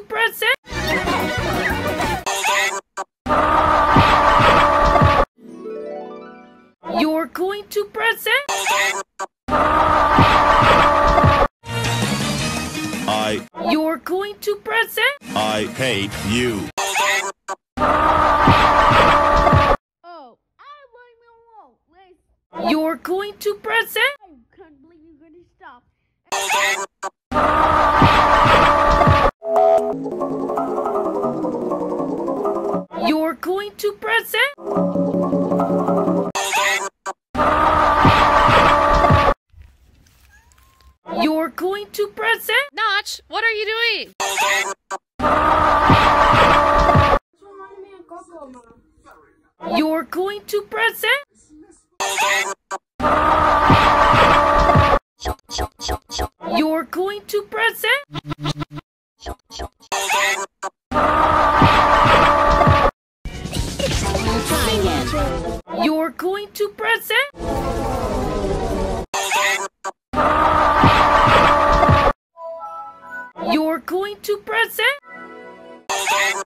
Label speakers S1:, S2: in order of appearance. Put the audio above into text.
S1: present? You're going to present?
S2: I.
S1: You're going to present?
S2: I hate you.
S3: Oh,
S1: you're going to present?
S3: I can't believe you're gonna stop.
S1: Going to press it? You're going to present?
S4: Notch, what are you doing?
S1: You're going to present? You're going to press You're going to present? You're going to press it?